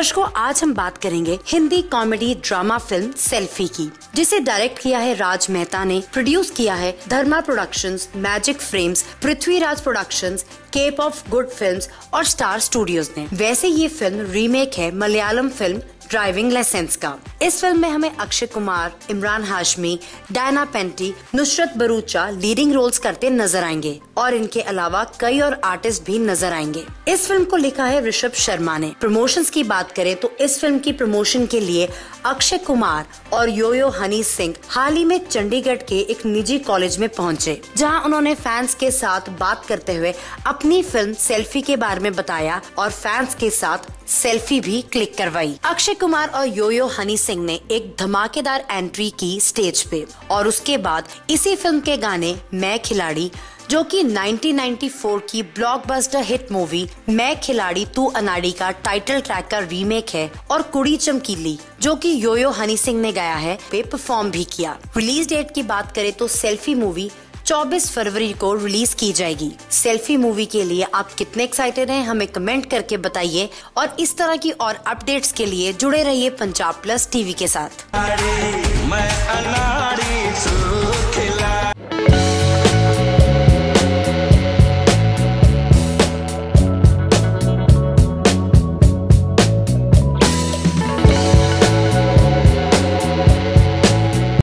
दर्शकों आज हम बात करेंगे Hindi comedy drama film Selfie की जिसे डायरेक्ट किया है राज मेहता ने प्रोड्यूस किया है Dharma Productions, Magic Frames Prithviraj Productions, Cape of Good Films और स्टार स्टूडियोज ने। वैसे ये फ़िल्म रीमेक है मलयालम फ़िल्म ड्राइविंग लाइसेंस का। इस फ़िल्म में हमें अक्षय कुमार, इमरान हाशमी, डायना पेंटी, नुसरत बरूचा लीडिंग रोल्स करते नज़र आएँगे और इनके अलावा कई और आर्टिस्ट भी नज़र आएँगे। इस फ़िल्म को लिखा है ऋषभ शर्मा ने। प्रमोशंस की बात करें तो इस फ़िल्म की प्रमोशन के लिए अक्षय कुमार और योयो हनी सिंह हाल ही में चंडीगढ़ के एक निजी कॉलेज में पहुँचे, जहाँ उन्होंने फैंस के साथ बात करते हुए अपनी फ़िल्म सेल्फी के बारे में बताया और फैंस के साथ सेल्फी भी क्लिक करवाई। अक्षय कुमार और योयो हनी सिंह ने एक धमाकेदार एंट्री की स्टेज पे और उसके बाद इसी फ़िल्म के गाने मैं खिलाड़ी, जो कि 1994 की ब्लॉकबस्टर हिट मूवी मैं खिलाड़ी तू अनाड़ी का टाइटल ट्रैक का रीमेक है और कुड़ी चमकीली, जो कि योयो हनी सिंह ने गाया है, पे परफॉर्म भी किया। रिलीज़ डेट की बात करें तो सेल्फी मूवी 24 फरवरी को रिलीज़ की जाएगी। सेल्फी मूवी के लिए आप कितने एक्साइटेड हैं, हमें कमेंट करके बताइए और इस तरह की और अपडेट्स के लिए जुड़े रहिए पंजाब प्लस टीवी के साथ।